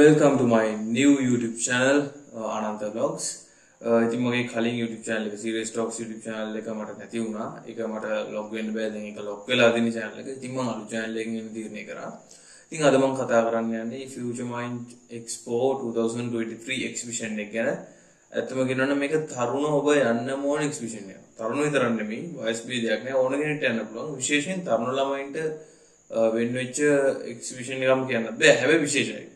Welcome to my new YouTube channel uh, Ananta Vlogs. Uh, ඉතින් මගේ කලින් YouTube channel එක Serious Talks YouTube channel එක මට නැති වුණා. ඒක මට log වෙන්න බෑ. දැන් ඒක log වෙලා තියෙන channel එක. ඉතින් මම අලුත් channel එකකින් එන්න තීරණය කරා. ඉතින් අද මම කතා කරන්න යන්නේ Future Mind Expo 2023 exhibition එක ගැන. ඇත්තම කියනවනම් මේක තරුණ ඔබ යන්න ඕන exhibition එකක්. තරුණ විතරක් නෙමෙයි වයස් භේදයක් නෑ ඕන කෙනෙක්ට යන්න පුළුවන්. විශේෂයෙන් තරුණ ළමයින්ට uh, වෙන් වෙච්ච එක්සිබිෂන් එකක් කියන්න බෑ. හැබැයි විශේෂයි.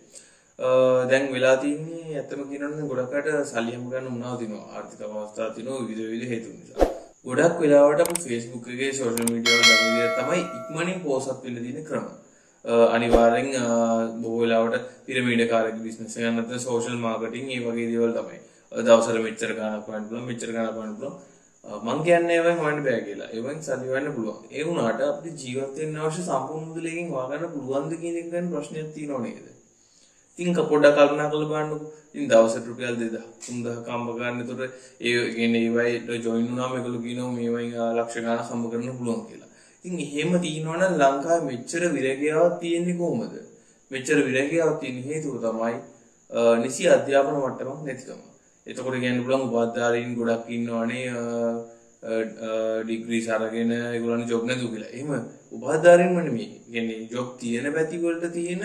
දැන් වෙලා තින්නේ ඇත්තම කියනවනම් ගොඩක්කට සල්ලි හම්බ ගන්න උනාව තිනවා ආර්ථික අවස්ථා තිනවා විවිධ විවිධ හේතු නිසා. ගොඩක් වෙලාවට අපි Facebook එකේ social media වල දකින දේ තමයි ඉක්මනින් පෝස්ට් වෙන්න තියෙන ක්‍රම. අනිවාර්යෙන් බොහෝ වෙලාවට පිරමීඩ කාර්යක බිස්නස් එක නැත්නම් social marketing මේ වගේ දේවල් තමයි. දවසට මෙච්චර ගාණක් වන්න පුළුවන් මෙච්චර ගාණක් වන්න පුළුවන්. මං කියන්නේ ඒවෙන් හොයන්න බෑ කියලා. ඒවෙන් සල්ලි හොයන්න පුළුවන්. ඒ වුණාට අපිට ජීවත් වෙන්න අවශ්‍ය සම්පූර්ණ මුදලකින් හොයාගන්න පුළුවන්ද කියන එක ගැන ප්‍රශ්නයක් තියෙනව නේද? ඉතින් පොඩ්ඩක් කල්පනා කරලා බලන්නකෝ. ඉතින් දවසට රුපියල් 2000 3000 කම්බ ගන්න. ඒතකොට ඒ කියන්නේ ඒවයි ජොයින් වුණාම ඒගොල්ලෝ කියනවා මේවයින් ලක්ෂ ගාණක් හම්බ කරන්න පුළුවන් කියලා. ඉතින් එහෙම තියෙනවනම් ලංකාවේ මෙච්චර විරගියාවක් තියෙන්නේ කොහොමද? මෙච්චර විරගියාවක් තියෙන හේතුව තමයි නිසි අධ්‍යාපන මට්ටමක් නැතිකම. එතකොට කියන්න පුළුවන් උපාධාරීන් ගොඩක් ඉන්නවනේ ඩිග්‍රී සරගෙන ඒගොල්ලන් ජොබ් නැතුව කියලා. එහෙම උපාධාරීන්ම නෙමෙයි. කියන්නේ ජොබ් තියෙන පැති වලට තියෙන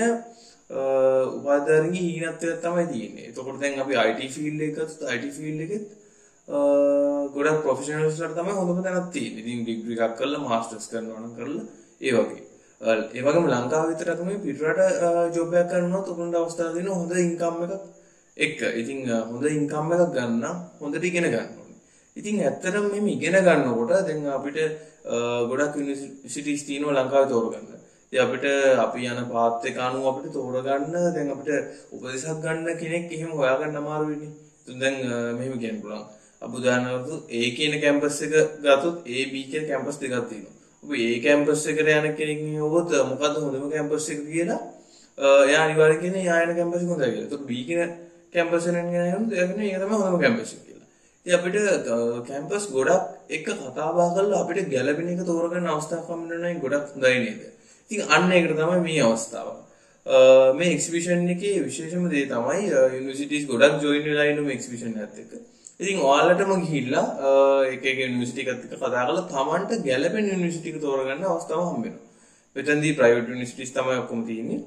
උපාධාරීන්ගේ හීනත්වයක් තමයි තියෙන්නේ. එතකොට දැන් අපි IT ෆීල්ඩ් එකත් IT ෆීල්ඩ් එකෙත් ගොඩක් ප්‍රොෆෙෂනල්ස්ලාට තමයි හොඳම තැනක් තියෙන්නේ. ඉතින් ඩිග්‍රී එකක් කරලා මාස්ටර්ස් කරනවා නම් කරලා ඒ වගේ. ඒ වගේම ලංකාව විතරක් නෙමෙයි පිටරට ජොබ් එකක් කරනවත් උගුන්ට අවස්ථාව දෙන හොඳ ඉන්කම් එකක් එක්ක. ඉතින් හොඳ ඉන්කම් එකක් ගන්න හොඳට ඉගෙන ගන්න ඕනේ. ඉතින් ඇත්තටම මේ ඉගෙන ගන්නකොට දැන් අපිට ගොඩක් යුනිවර්සිටිස් තියෙනවා ලංකාවේ තෝරගන්න. ඉතින් අපිට අපි යන පාත් එක අනුව අපිට තෝරගන්න දැන් අපිට උපදෙසක් ගන්න කෙනෙක් එහෙම හොයාගන්න අමාරු වෙන්නේ. ඉතින් දැන් මෙහෙම කියන්න පුළුවන්. අපි උදාහරණයක් A කියන කැම්පස් එක ගත්තොත් A B කියන කැම්පස් දෙකක් තියෙනවා. ඔබ A කැම්පස් එකට යන කෙනෙක් නෙවෙවොත් මොකද්ද හොඳම කැම්පස් එක කියලා එයා අනිවාර්යයෙන් කියන්නේ යා යන කැම්පස් එක හොඳයි කියලා. ඒත් B කියන කැම්පස් එකෙන් යනකොට එයා කියන්නේ ඒක තමයි හොඳම කැම්පස් එක කියලා. ඉතින් අපිට කැම්පස් ගොඩක් එක කතා බහ කරලා අපිට ගැළපෙන එක තෝරගන්න අවස්ථාවක් හම්බ වෙනවා ගොඩක් හොඳයි නේද? ඉතින් අන්න ඒකට තමයි මේ අවස්ථාව. මේ එක්සිබිෂන් එකේ විශේෂම දේ තමයි යුනිවර්සිටිස් ගොඩක් ජොයින් වෙලා ඉන්න මේ එක්සිබිෂන් එකත් එක්ක. ඉතින් ඔයාලටම ගිහිල්ලා එක එක යුනිවර්සිටි එකත් එක්ක කතා කරලා Tamanට ගැළපෙන යුනිවර්සිටි එක තෝරගන්න අවස්ථාව හම්බ වෙනවා. මෙතනදී ප්‍රයිවට් යුනිවර්සිටිස් තමයි ඔක්කොම තියෙන්නේ.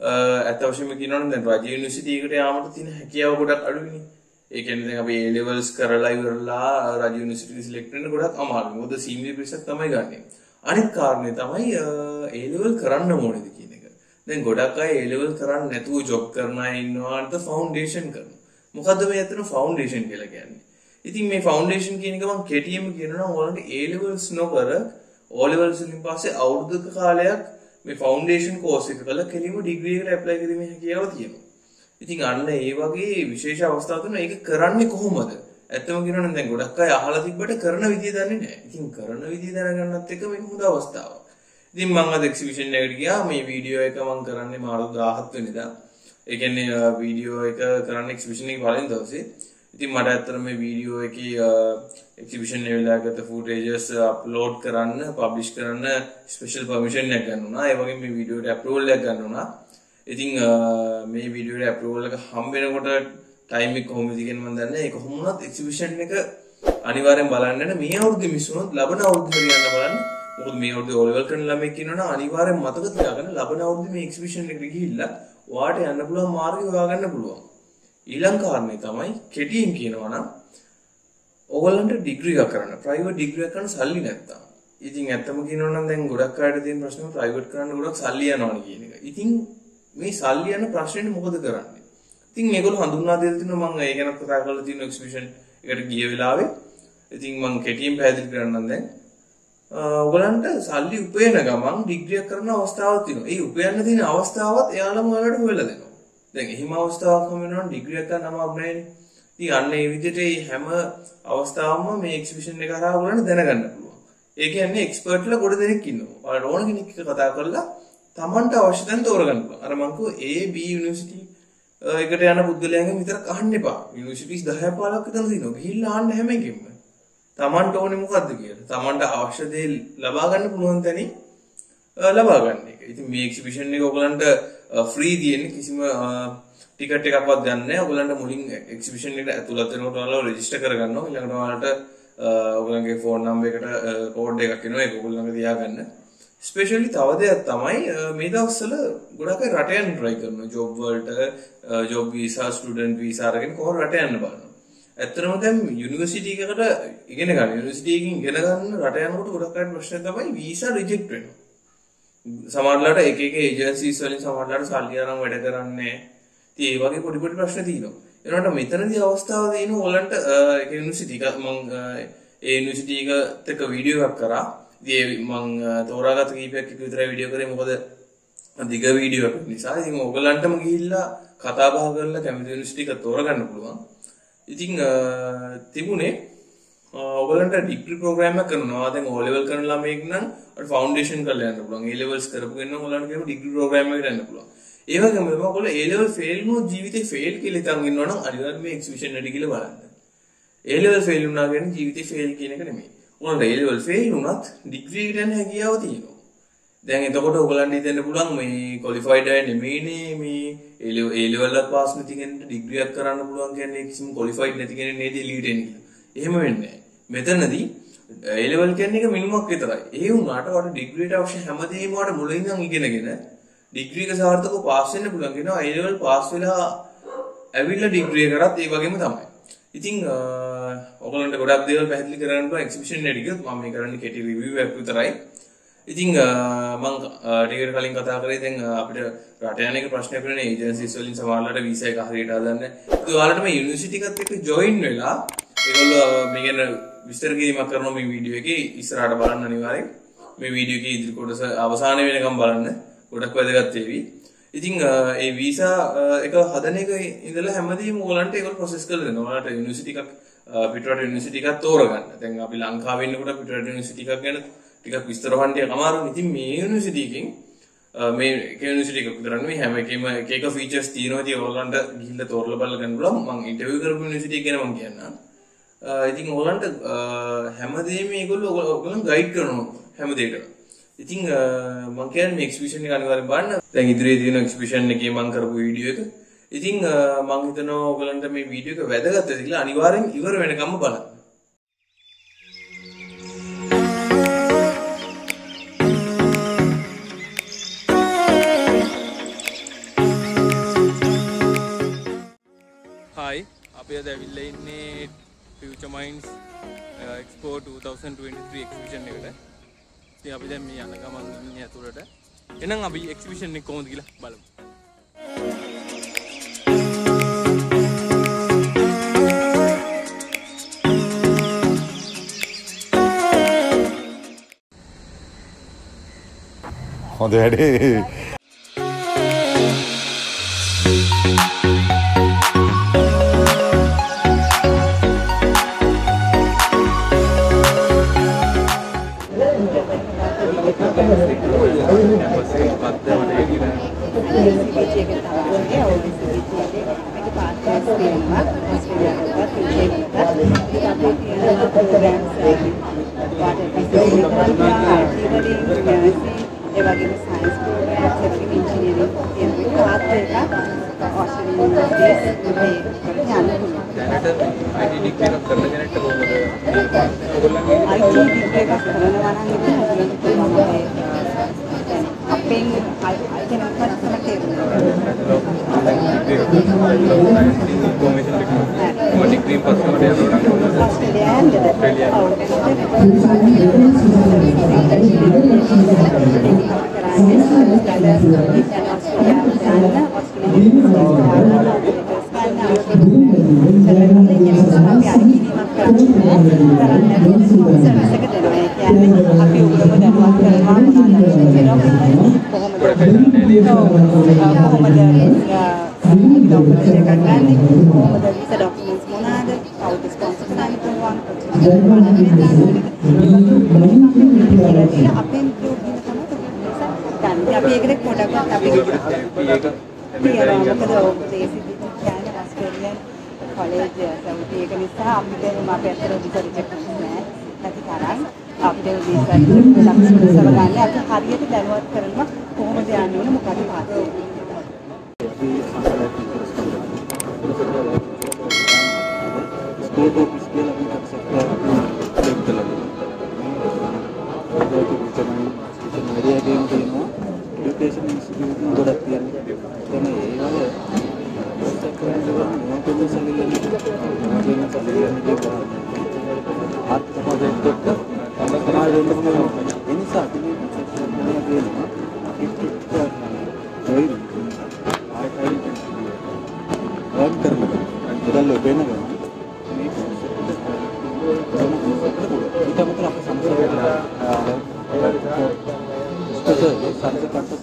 ඇත්ත වශයෙන්ම කියනවා නම් දැන් රජ යුනිවර්සිටි එකට යාමට තියෙන හැකියාව ගොඩක් අඩුයිනේ. ඒ කියන්නේ දැන් අපි A levels කරලා ඉවරලා රජ යුනිවර්සිටි සිලෙක්ට් වෙන්න ගොඩක් අමාරුයි. මොකද සීමිත පිරිසක් තමයි ගන්නෙ. අනිත් කාරණේ තමයි A level කරන්න ඕනේද කියන එක. දැන් ගොඩක් අය A level කරන්නේ නැතුව ජොබ් කරන අය ඉන්නවා අන්ත ෆවුන්ඩේෂන් කරනවා. මොකද්ද මේ අතන ෆවුන්ඩේෂන් කියලා කියන්නේ? ඉතින් මේ ෆවුන්ඩේෂන් කියන එක මම කෙටියෙන්ම කියනවා ඔයාලට A levels නොකර O levels වලින් පස්සේ අවුරුද්දක කාලයක් මේ ෆවුන්ඩේෂන් කෝස් එක කළා කෙලින්ම ඩිග්‍රී එකට ඇප්ලයි කිරීමේ හැකියාව තියෙනවා. ඉතින් අන්න ඒ වගේ විශේෂ අවස්ථා තුන ඒක කරන්නේ කොහොමද? ඇත්තම කියනවා නම් දැන් ගොඩක් අය අහලා තිබ්බට කරන විදිය දන්නේ නැහැ. ඉතින් කරන විදිය දැනගන්නත් එක මේක හොඳ අවස්ථාවක්. ඉතින් මම අද එක්සිබිෂන් එකට ගියා. මේ වීඩියෝ එක මම කරන්නේ මාර්තු 17 වෙනිදා. ඒ කියන්නේ වීඩියෝ එක කරන්න එක්සිබිෂන් එක පළවෙනි දවසේ. ඉතින් මට ඇත්තට මේ වීඩියෝ එකේ එක්සිබිෂන් එක වෙලාවකට ෆුටේජස් අප්ලෝඩ් කරන්න, පබ්ලිෂ් කරන්න ස්පෙෂල් පර්මිෂන් එකක් ගන්න උනා. ඒ වගේම මේ වීඩියෝට අප්‍රූවල් එකක් ගන්න උනා. ඉතින් මේ වීඩියෝට අප්‍රූවල් එක හම්බ වෙනකොට ටයිම් එක කොහොමද කියන මම දන්නේ නැහැ. ඒක කොහොම වුණත් එක්සිබිෂන් එක අනිවාර්යෙන් බලන්න මේ අවුරුද්දේ මිස් වුණොත් ලබන අවුරුද්දේ හරියන්න බලන්න. මොකද මේ අවුරුද්දේ O level කරන ළමෙක් ඉන්නවනම් අනිවාර්යෙන් මතක තියාගන්න ලබන අවුරුද්දේ මේ එක්සිබිෂන් එකට ගිහිල්ලා ඔයාට යන්න පුළුවන් මාර්ගය හොයාගන්න පුළුවන්. ඊළඟ කාරණේ තමයි කෙටියෙන් කියනවා නම් ඕගොල්ලන්ට ඩිග්‍රී එකක් කරන්න ප්‍රයිවට් ඩිග්‍රී එකක් කරන්න සල්ලි නැත්තම්. ඉතින් ඇත්තම කියනවා නම් දැන් ගොඩක් අයට තියෙන ප්‍රශ්නේ ප්‍රයිවට් කරන්න ගොඩක් සල්ලි යනවානේ කියන එක. ඉතින් මේ සල්ලි යන ප්‍රශ්නේ මොකද කරන්නේ? ඉතින් මේගොල්ලෝ හඳුන්වා දෙලා තිනවා මම ඒ ගැන කතා කරලා තියෙන එක්ස්පිෂන් එකට ගිය වෙලාවේ. ඉතින් මම කෙටියෙන් පැහැදිලි කරන්නම් දැන්. ඔයගලන්ට සල්ලි උපයන ගමන් ඩිග්‍රියක් කරන අවස්ථාවක් තියෙනවා. ඒ උපයන්න තියෙන අවස්ථාවත් එයාලම ඔයාලට හොයලා දෙනවා. දැන් එහෙම අවස්ථාවක් හම් වෙනවා නම් ඩිග්‍රියක් ගන්න අමාරු නෑනේ. ඉතින් අන්න ඒ විදිහට මේ හැම අවස්ථාවම මේ එක්සිබිෂන් එක හරහා ඔයගලන්ට දැනගන්න පුළුවන්. ඒ කියන්නේ එක්ස්පර්ට්ලා ගොඩ දෙනෙක් ඉන්නවා. ඔයාලට ඕන කෙනෙක් එක්ක කතා කරලා Tamanට අවශ්‍ය තැන තෝරගන්න පුළුවන්. අර මං කිව්වා A B යුනිවර්සිටි එකට යන පුද්ගලයන්ගෙන් විතරක් අහන්න එපා. යුනිවර්සිටිස් 10 15ක් විතර තියෙනවා. ගිහිල්ලා අහන්න හැම එකෙම. Tamanට ඕනේ මොකද්ද කියලා. Tamanට අවශ්‍ය දේ ලබා ගන්න පුළුවන් තැනින් ලබා ගන්න එක. ඉතින් මේ එක්සිබිෂන් එක ඔයගලන්ට ෆ්‍රී තියෙන්නේ කිසිම ටිකට් එකක්වත් ගන්න නැහැ. ඔයගලන්ට මුලින් එක්සිබිෂන් එකට ඇතුළත් වෙනකොට ඔයාලා රෙජිස්ටර් කරගන්නවා. ඊළඟට ඔයාලට ඔයගලන්ගේ ෆෝන් නම්බර් එකට කෝඩ් එකක් එනවා. ඒක ඔයගලන්ගේ තියාගන්න. ස්පේෂලි තව දෙයක් තමයි මේ දවස්වල ගොඩක් අය රට යන්න try කරනවා. ජොබ් වලට ජොබ් වීසා, ස්ටුඩන්ට් වීසා අරගෙන කොහොම රට යන්න බලනවා. ඇත්තටම දැන් යුනිවර්සිටි එකකට ඉගෙන ගන්න යුනිවර්සිටි එකකින් ඉගෙන ගන්න රට යනකොට ගොඩක් අයට ප්‍රශ්න තමයි වීසා රිජෙක්ට් වෙනවා. සමහරලාට එක එක ඒජන්සිස් වලින් සමහරලාට සල්ලි අරන් වැඩ කරන්නේ ඉතින් ඒ වගේ පොඩි පොඩි ප්‍රශ්න තියෙනවා. ඒනට මෙතනදී අවස්ථාව දෙන ඕලන්ට ඒක යුනිවර්සිටි එක මම ඒ යුනිවර්සිටි එකත් එක්ක වීඩියෝ එකක් කරා. ඉතින් මම තෝරාගත්ත කීපයක් එක විතරයි වීඩියෝ කරේ මොකද දිග වීඩියෝ එකක් නිසා. ඉතින් ඕගලන්ටම ගිහිල්ලා කතා බහ කරලා කැමති යුනිවර්සිටි එක තෝරගන්න පුළුවන්. ඉතින් තිබුණේ ඔයගලන්ට ඩිග්‍රී ප්‍රෝග්‍රෑම් එකක් කරනවා. දැන් O level කරන ළමයෙක් නම් අර ෆවුන්ඩේෂන් කරලා යන්න පුළුවන්. A levels කරපු කෙනා ඔයගලන්ට කියමු ඩිග්‍රී ප්‍රෝග්‍රෑම් එකකට යන්න පුළුවන්. ඒ වගේම ඔයගොල්ලෝ A level fail වුණොත් ජීවිතේ fail කියලා හිතන් ඉන්නවා නම් අනිවාර්යයෙන් මේ එක්සිබිෂන් එකට ගිහලා බලන්න. A level fail වුණා කියන්නේ ජීවිතේ fail කියන එක නෙමෙයි. ඔයාලට A level fail වුණත් ඩිග්‍රී එකට යන හැකියාව තියෙනවා. දැන් එතකොට ඔයගලන්ට හිතෙන්න පුළුවන් මේ qualified අය නෙමෙයිනේ මේ A level එකක් පාස් නැති කෙනෙක්ට ඩිග්‍රී එකක් කරන්න පුළුවන් කියන්නේ කිසිම qualified නැති කෙනෙක් නේද එළියට එන්නේ කියලා. එහෙම වෙන්නේ නැහැ. මෙතනදී A level කියන්නේ එක මිනිමක් විතරයි. ඒ වුණාට වට ඩිග්‍රීට අවශ්‍ය හැමදේම වට මුලින් ඉඳන් ඉගෙනගෙන ඩිග්‍රී එක සාර්ථකව පාස් වෙන්න පුළුවන් කියනවා A level පාස් වෙලා ඇවිල්ලා ඩිග්‍රී එක කරත් ඒ වගේම තමයි. ඉතින් ඔයගලන්ට ගොඩක් දේවල් පැහැදිලි කරගන්න පුළුවන් එක්සිබිෂන් එකට ගියොත් මම මේ කරන්නේ කෙටි රිවිව් එකක් විතරයි. ඉතින් මම ටිකට කලින් කතා කරේ දැන් අපිට රට යන එක ප්‍රශ්නයක් වෙන ඒජන්සිස් වලින් සමහරවිට වීසා එක හරියට හදන්න. ඉතින් ඔයාලට මේ යුනිවර්සිටි එකත් එක්ක ජොයින් වෙලා ඒගොල්ලෝ මේ ගැන විස්තර කිරීමක් කරනවා මේ වීඩියෝ එකේ ඉස්සරහට බලන්න අනිවාර්යෙන්. මේ වීඩියෝ එකේ ඉදිරි කොටස අවසානය වෙනකම් බලන්න. ගොඩක් වැදගත් වේවි. ඉතින් ඒ වීසා එක හදන එක ඉඳලා හැමදේම ඕගලන්ට ඒගොල්ලෝ ප්‍රොසෙස් කරලා දෙනවා. ඔයාලට යුනිවර්සිටි එකක් පිටරට යුනිවර්සිටි එකක් තෝරගන්න. දැන් අපි ලංකාවේ ඉන්නකොට පිටරට යුනිවර්සිටි එකක් ගැන ටිකක් විස්තර හොයන්න ටිකක් අමාරුයි. ඉතින් මේ යුනිවර්සිටි එකෙන් මේ එක යුනිවර්සිටි එකක් විතරක් නෙවෙයි හැම එකෙම එක එක ෆීචර්ස් තියෙනවා. ඉතින් ඕගලන්ට ගිහිල්ලා තෝරලා බලලා ගන්න පුළුවන්. මම ඉන්ටර්විව් කරපු යුනිවර්සිටි එක ගැන මම කියන්නම්. ඉතින් ඕගලන්ට හැමදේම මේගොල්ලෝ ඔයගොල්ලන් ගයිඩ් කරනවා හැමදේටම. ඉතින් මම කියන්නේ මේ එක්ස්පිෂන් එක අනිවාර්යෙන් බලන්න. දැන් ඉදිරියේ තියෙන එක්ස්පිෂන් එකේ මම කරපු වීඩියෝ එක. ඉතින් මම හිතනවා ඔයගලන්ට මේ වීඩියෝ එක වැදගත් වෙයි කියලා අනිවාර්යෙන් ඉවර වෙනකම්ම බලන්න. හායි අපි අද ඇවිල්ලා ඉන්නේ Future Minds Expo 2023 එක්සිබිෂන් එකට. ඉතින් අපි දැන් මේ යන ගමන් ඉන්නේ ඇතුළට. එහෙනම් අපි එක්සිබිෂන් එක කොහොමද කියලා බලමු. හොඳ වැඩේ ඒ වගේම සයන්ස් ප්‍රෝග්‍රෑම්ස් ඒ වගේම ඉංජිනේරින්గ్ කියන එක පාත් එකක් ඕස්ට්‍රේලියානු යුනිවර්සිටීස් මේ යන්න පුළුවන්. දැනට IT ඩිග්‍රී එකක් කරන කෙනෙක්ට කොහොමද ඔයගොල්ලන්ගේ IT ඩිග්‍රී එකක් කරනවා නම් ඉතින් paying, I, I can open connected. Australia and oh, Australia. Australia. Australia. Australia. Australia. කොහොමද ඩොක්ටර් එකක් ගන්න කොහොමද විසා ඩොකියුමන්ට්ස් මොනවාද කවුද ස්පොන්සර් කරන්න පුළුවන් අපෙන් ගෲප් එක තමයි අපි ඒකට පොඩක් අපි ඒක තියෙනවා මොකද ඔබේ සිද්ධි කියන්නේ ඔස්ට්‍රේලියන් කොලෙජ් සෞදි ඒක නිසා අපිට මේ අපේ අතර විසා රිජෙක්ට් නැහැ නැති තරම් අපිට විසා ලක්ෂණ සල ගන්න අපි හරියට දැනුවත් කරනවා කොහොමද යන්නේ මොකද පාස් අපි අසල ටීචර්ස් කෙනෙක් ස්කෝප් අමතරව අපේ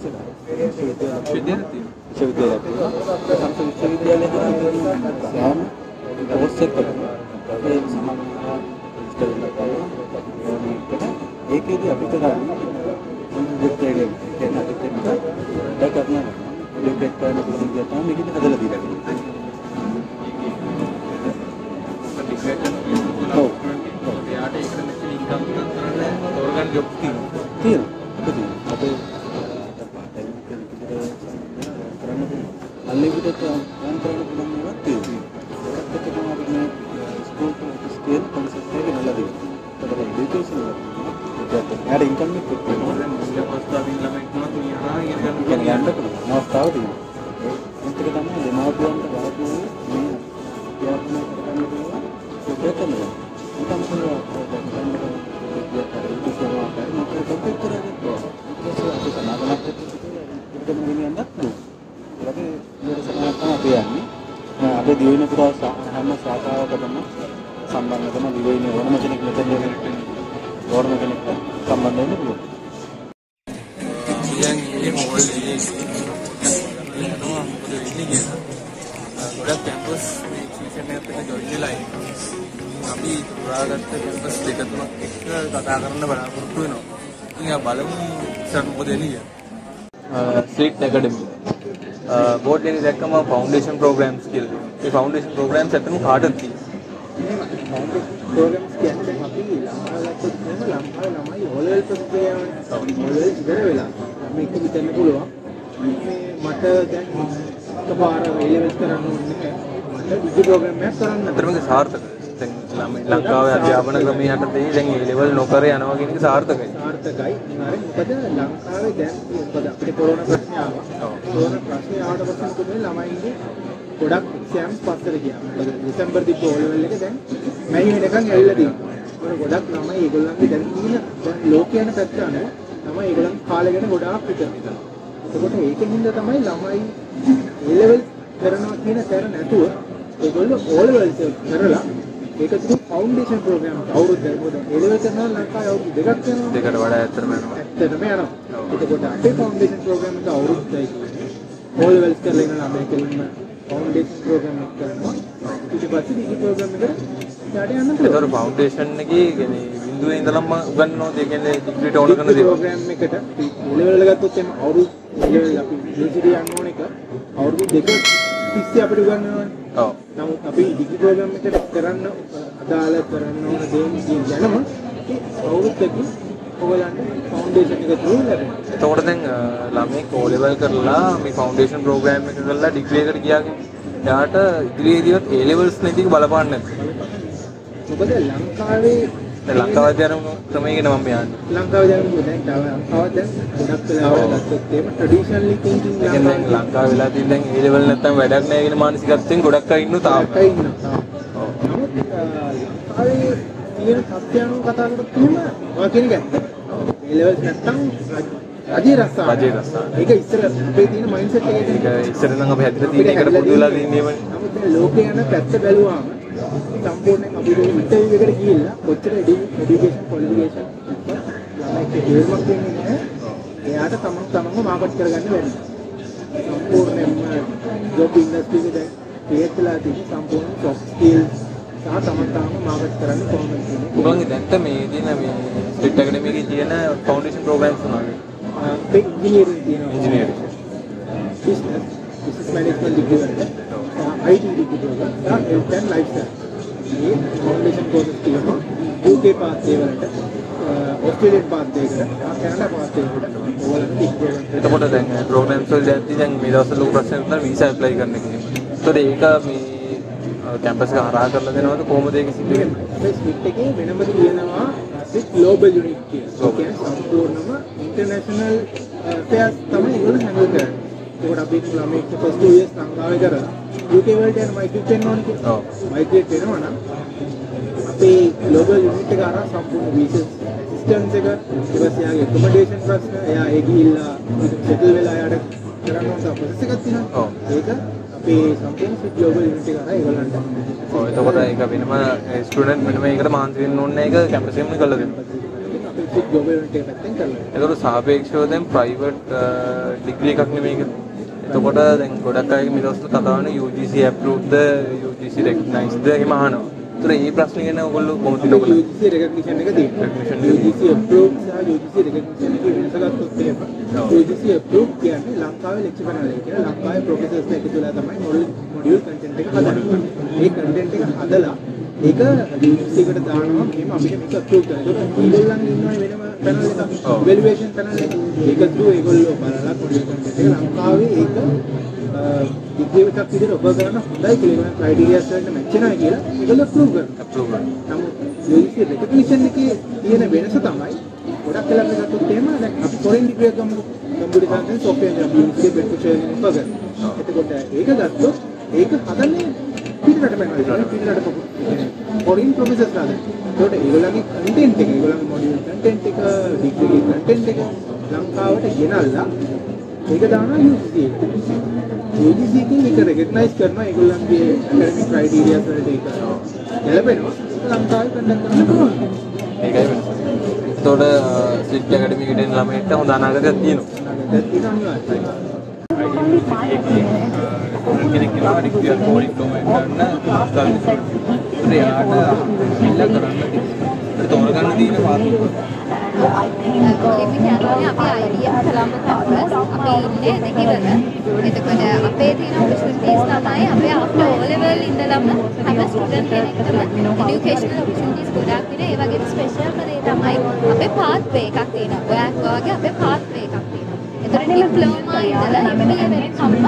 ස්කේල් කොන්සෙප්ට් එක නලා දෙන්නේ. ඒකට එඩියුකේෂන් එකක් යාට ඉන්කම් වෙන්නේ කියලා. ගොඩක් කැම්පස් මේ එක්සිබිෂන් එකත් එක්ක ජොයින් වෙලා ඉන්නවා. අපි පුරාගත්ත කැම්පස් දෙක තුනක් එක්ක කතා කරන්න බලාපොරොත්තු වෙනවා. ඉතින් ආ බලමු ඉස්සර මොකද කියලා. ස්ලිට් ඇකඩමි. බෝඩ් එකේ දැක්කම ෆවුන්ඩේෂන් ප්‍රෝග්‍රෑම්ස් කියලා. මේ ෆවුන්ඩේෂන් ප්‍රෝග්‍රෑම්ස් ඇත්තම කාටද තියෙන්නේ? ප්‍රෝග්‍රෑම්ස් කියන්නේ අපි ගත්තොත් එහෙම ලංකාවේ ළමයි ඕලෙවල් ප්‍රතික්‍රියාවනේ ඕලෙවල් ඉවර වෙලා මේක හිතන්න පුළුවන් මේ මට දැන් එකපාර A-levels කරන්න ඕනේ. ඩිග්‍රී ප්‍රෝග්‍රෑම් එකක් කරන්න අතරම ඒක සාර්ථකයි. දැන් ළමයි ලංකාවේ අධ්‍යාපන ක්‍රමයේ යටතේ දැන් ඒ ලෙවල් නොකර යනවා කියන එක සාර්ථකයි. සාර්ථකයි. හරි මොකද ලංකාවේ දැන් මොකද අපිට කොරෝනා ප්‍රශ්නේ ආවා. කොරෝනා ප්‍රශ්නේ ආවට පස්සේ මොකද ළමයින්ගේ ගොඩක් එක්සෑම්ස් පස්සට ගියා. මොකද දෙසැම්බර් දිප්ප ඕලෙවල් එක දැන් මැයි වෙනකන් ඇවිල්ලා තියෙනවා. මොකද ගොඩක් ළමයි ඒගොල්ලන්ගේ දැන් තියෙන දැන් ලෝකේ යන පැත්ත අනුව තමයි ඒගොල්ලන් කාලේ ගැන ගොඩාක් හිතනවා. එතකොට ඒකෙන් හින්දා තමයි ළමයි Level කරනවා කියන තැන නැතුව ඒගොල්ලෝ O levels කරලා ඒක තුරු ෆවුන්ඩේෂන් ප්‍රෝග්‍රෑම් අවුරුද්දක් මොකද A level කරනවා ලංකාවේ අවුරුදු දෙකක් යනවා දෙකට වඩා ඇත්තටම යනවා. ඇත්තටම යනවා. එතකොට අපේ ෆවුන්ඩේෂන් ප්‍රෝග්‍රෑම් එක අවුරුද්දයි. ඕල් ලෙවල්ස් කරලා ඉන්න ළමයි කෙලින්ම ෆවුන්ඩේෂන් ප්‍රෝග්‍රෑම් එක කරනවා. ඊට පස්සේ ඩිග්‍රී ප්‍රෝග්‍රෑම් එකට ඊට යන්න ඒතර පුළුවන්. ෆවුන්ඩේෂන් එකේ කියන්නේ බිඳුවේ ඉඳලම උගන්වනවා ඒ කියන්නේ ඩිග්‍රීට ඕන කරන දේවල්. ප්‍රෝග්‍රෑම් එකට ඕල් ලෙවල් එක ගත්තොත් එම් අවුරුදු අපි යුනිවර්සිටි යන්න ඕන එක අවුරුදු දෙක තිස්සේ අපිට උගන්වනවානේ. ඔව්. නමුත් අපි ඩිග්‍රී ප්‍රෝග්‍රෑම් එකට කරන්න අදාළ කරන්න ඕන දේ යනම ඒ අවුරුද්දකින් ඔයගලන්ට ෆවුන්ඩේෂන් එක තුරු ලැබෙනවා. එතකොට දැන් O level කරලා මේ ෆවුන්ඩේෂන් ප්‍රෝග්‍රෑම් එක කරලා ඩිග්‍රී එකට ගියාගෙන එයාට ඉදිරියේදීවත් A levels නැති එක බලපාන්නේ නැද්ද? මොකද ලංකාවේ දැන් ලංකාවේ දැනුම ක්‍රමය ගැන මම යන්නේ. ලංකාවේ දැන් මොකද දැන් තව ලංකාව දැන් ගොඩක් වෙලාවට ගත්තොත් එහෙම ට්‍රැඩිෂනලි තින්කින් ඒ කියන්නේ දැන් ලංකාවේ වෙලා තියෙන දැන් A level නැත්තම් වැඩක් නැහැ කියන මානසිකත්වයෙන් ගොඩක් අය ඉන්නු තාම. ලංකාවේ ඉන්නවා. නමුත් අ, ලංකාවේ තියෙන තත්ත්වයන් කතා කරද්දී එහෙම ඔය කියන එක ඇත්ත. ඒ ලෙවල්ස් නැත්තම් රජේ රස්සාව. රජයේ රස්සාව. ඒක ඉස්සර අපේ තියෙන මයින්ඩ්සෙට් එකේ ඒක ඉස්සර නම් අපි හැදිලා තියෙන එකට පුදු වෙලා තියෙනේමනේ. නමුත් දැන් ලෝකේ යන පැත්ත බැලුවාම සම්පූර්ණයෙන් අපි ඉන්ටර්විව් එකට ගිහිල්ලා කොච්චර එඩියුකේෂන් ක්වොලිෆිකේෂන් ළමයිට හේල්මක් දෙන්නේ නැහැ. එයාට තමන් තමන්ව මාකට් කරගන්න බැරි. සම්පූර්ණයෙන්ම ජොබ් ඉන්ඩස්ට්‍රි එකේ දැන් ක්‍රියේට් වෙලා තියෙන සම්පූර්ණ සොෆ්ට් ස්කිල්ස් සහ තමන් තමන්ව මාකට් කරන්න කොහොමද කියන එක. උගලන්ගේ දැන්ට මේ තියෙන මේ ස්ටේට් ඇකඩමි එකේ තියෙන ෆවුන්ඩේෂන් ප්‍රෝග්‍රෑම්ස් උනාගේ. අපේ ඉංජිනේරින් තියෙනවා. Engineering. business, business management degree වලට uh, IT degree program සහ uh, health and lifestyle. මේ foundation courses තියෙනවා. UK pathway වලට ඔස්ට්‍රේලියන් pathway එකට සහ කැනඩා pathway එකට ඕගොල්ලන්ට degree program එතකොට දැන් ප්‍රෝග්‍රෑම්ස් වල දැන් දැන් මේ දවස්වල ලොකු ප්‍රශ්නයක් තමයි වීසා ඇප්ලයි කරන්න එක. ඒතකොට ඒක මේ කැම්පස් එක හරහා කරලා දෙනවද කොහොමද ඒක සිද්ධ වෙන්නේ? අපේ ස්ක්‍රිප්ට් එකේ වෙනම තියෙනවා අපි ග්ලෝබල් යුනිට් කියලා. ඒ කියන්නේ සම්පූර්ණම ඉන්ටර්නැෂනල් affairs තමයි ඒගොල්ලෝ හැන්ඩල් කරන්නේ. ඒකට අපි ළමයි ෆස්ට් ටූ ඉයර්ස් ලංකාවේ කරලා UK වලට යන මයිග්‍රේට් වෙන්න ඕනේ කියලා. ඔව්. මයිග්‍රේට් වෙනවා නම් අපේ ග්ලෝබල් යුනිට් එක අරන් සම්පූර්ණ වීසා ඇසිස්ටන්ස් එක ඊට පස්සේ යාගේ ඇකොමඩේෂන් ප්‍රශ්න එයා ඒ ගිහිල්ලා සෙටල් වෙලා යාට කරන්න ඕන ප්‍රොසෙස් එකක් තියෙනවා. ඔව්. ඒක අපේ සම්පූර්ණ ග්ලෝබල් යුනිට් එක අරන් ඒගොල්ලන්ට ඔව් එතකොට ඒක වෙනම ස්ටුඩන්ට් වෙනම ඒකට මාන්ති වෙන්න ඕනේ නැහැ ඒක කැම්පස් එකෙම කරලා කරලා එතකොට සාපේක්ෂව දැන් ප්‍රයිවට් ඩිග්‍රී එකක් නෙමෙයි ඒක. එතකොට දැන් ගොඩක් අය මේ දවස්වල කතා කරන UGC approved UGC recognized එහෙම අහනවා. ඒතර මේ ප්‍රශ්නේ ගැන ඔයගොල්ලෝ කොහොමද අපේ ඔයගොල්ලෝ UGC recognition එක තියෙනවා. UGC approved සහ UGC recognition එකේ වෙනස ගත්තොත් එහෙම. UGC approved කියන්නේ ලංකාවේ lecture panel එක කියලා ලංකාවේ professors ලා එකතු වෙලා තමයි module content එක හදන්නේ. මේ content එක හදලා ඒක එකට දානවා මෙහෙම අපිට මේක approve කරනවා. ඒගොල්ලන් ඉන්නවනේ වෙනම panel එකක්. evaluation panel එක. ඒක through ඒගොල්ලෝ බලලා module content එක ලංකාවේ ඒක ඩිග්‍රී එකක් විදිහට ඔබ කරන හොඳයි කියලා ක්‍රයිටීරියාස් වලට මැච් වෙනවා කියලා ඒගොල්ලෝ approve කරනවා. approve කරනවා. නමුත් UGC recognition එකේ තියෙන වෙනස තමයි ගොඩක් වෙලාවට ගත්තොත් එහෙම දැන් අපි foreign degree එක ගමු computer science software engineering UGC bedfordshire university එතකොට ඒක ගත්තොත් ඒක හදන්නේ පිටරට පැනවල පිටරට foreign professors ලාද ඒකට ඒගොල්ලන්ගේ content එක ඒගොල්ලන්ගේ module content එක degree content එක ලංකාවට ගෙනල්ලා ඒක දානවා UGC එකට UGC එකෙන් ඒක recognize කරනවා ඒගොල්ලන්ගේ academic criteria වලට ඒක ගැලපෙනවා ලංකාවේ conduct කරන්න පුළුවන්. ඒකයි වෙනස. එතකොට ස්ලිට් ඇකඩමි එකට එන ළමයින්ට හොඳ අනාගතයක් තියෙනවා. කෙනෙක් කෙනාට ක්ලියර් බෝඩින් ඩොමෙන් ගන්න ස්ථාපිත කරනවා. එයාට හිල්ල කරන්න තෝරගන්න තියෙන පාර්ශ්ව ලිමිට් අපි අයිඩියා කොළඹ කම්පස් අපි ඉන්නේ දෙහිවල. එතකොට අපේ තියෙන ඔපචුනිටිස් තමයි අපේ අප්ටර් ඕ ලෙවල් ඉඳලම හැම ස්ටුඩන්ට් කෙනෙක්ටම এডুকেෂනල් ඔපචුනිටිස් ගොඩක් තියෙන. ඒ වගේම ස්පෙෂල් කරේ තමයි අපේ පාත් වේ එකක් තියෙනවා. ඔයාගේ අපේ පාත් වේ එකක් තියෙනවා. එතකොට ඩිප්ලෝමා ඉඳලා MBA වෙනකම්ම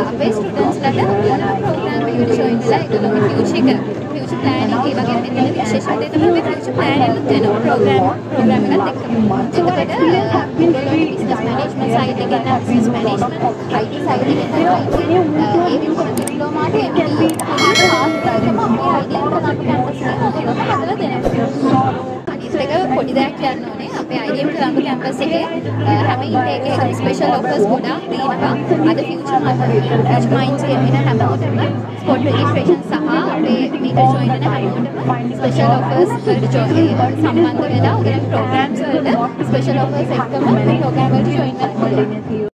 අපේ ස්ටුඩන්ට්ස්ලට ප්‍රෝග්‍රෑම් එකට ජොයින් වෙලා ඒගොල්ලෝගේ ෆියුචර් එක ෆියුචර් ප්ලෑනින් ඒ වගේ මෙතන විශේෂත්වය තමයි මේ ෆියුචර් ප්ලෑන් එකක් දෙනවා ප්‍රෝග්‍රෑම් ප්‍රෝග්‍රෑම් එකත් එක්කම. එතකොට ඒගොල්ලෝගේ බිස්නස් මැනේජ්මන්ට් සයිඩ් එකේ නම් බිස්නස් මැනේජ්මන්ට් IT සයිඩ් එකේ තමයි ඒ විදිහට ඩිප්ලෝමාට MBA පාස් කරගම අපේ අයිඩියා කරන අපේ කැම්පස් එකේ හදලා දෙනවා. අනිත් එක පොඩි දෙයක් කියන්න ඕනේ අපේ IDM කොළඹ කැම්පස් එකේ හැම ඉන්ටේක් එකකම ස්පෙෂල් ඔෆර්ස් ගොඩාක් තියෙනවා. අද ෆියුචර් ෆියුචර් මයින්ඩ්ස් කියන හැමෝටම ස්පොට් රෙජිස්ට්‍රේෂන් සහ අපේ මීටර් ජොයින් වෙන හැමෝටම ස්පෙෂල් ඔෆර්ස් වලට ජොයින් සම්බන්ධ වෙලා උදේ ප්‍රෝග්‍රෑම්ස් වලට ස්පෙෂල් ඔෆර්ස් එක්කම ප්‍රෝග්‍රෑම් වලට ජොයින් වෙන්න පුළුවන්.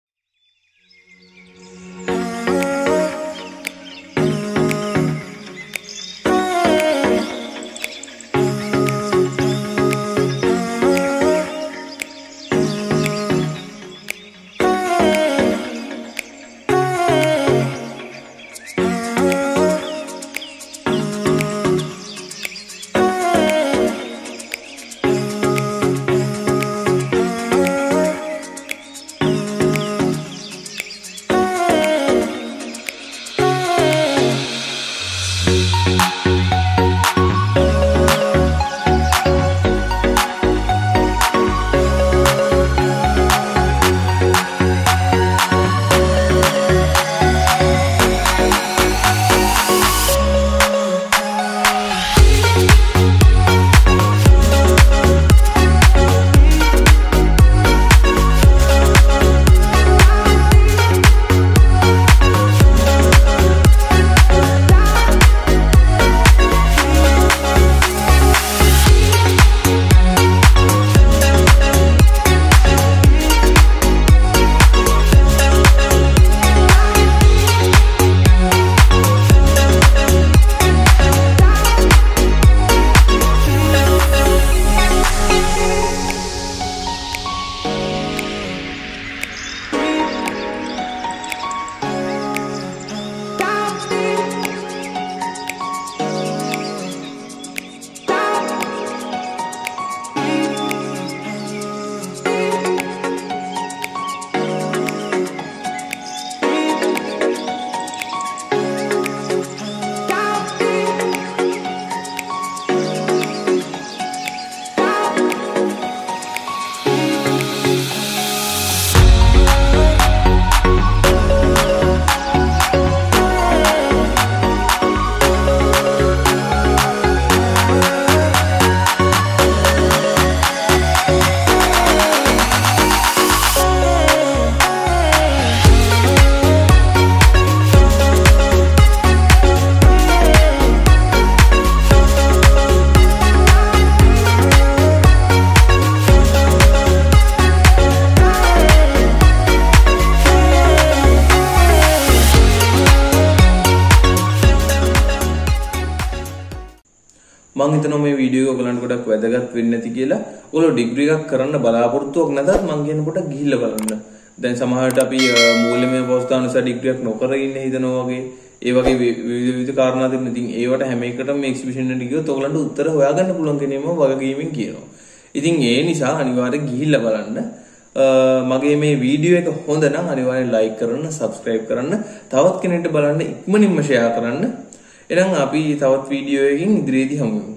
හිතනවා මේ වීඩියෝ එක ඔයගලන්ට ගොඩක් වැදගත් වෙන්නේ නැති කියලා. ඔයගොල්ලෝ ඩිග්‍රී එකක් කරන්න බලාපොරොත්තුවක් නැතත් මම කියන පොඩක් ගිහිල්ලා බලන්න. දැන් සමහරවිට අපි අ, මූල්‍යමය අවස්ථා නිසා ඩිග්‍රී එකක් නොකර ඉන්න හිතනවා වගේ ඒ වගේ වි- විවිධ විවිධ කාරණා තිබෙන. ඉතින් ඒවට හැම එකටම මේ එක්සිබිෂන් එකට ගියොත් ඔයගලන්ට උත්තර හොයාගන්න පුළුවන් කෙනෙක්ම වගකීමෙන් කියනවා. ඉතින් ඒ නිසා අනිවාර්යෙන් ගිහිල්ලා බලන්න. අ, මගේ මේ වීඩියෝ එක හොඳ නම් අනිවාර්යෙන් ලයික් කරන්න, subscribe කරන්න, තවත් කෙනෙක්ට බලන්න ඉක්මනින්ම share කරන්න. එහෙනම් අපි තවත් වීඩියෝ එකකින් ඉදිරියේදී හමු වෙමු.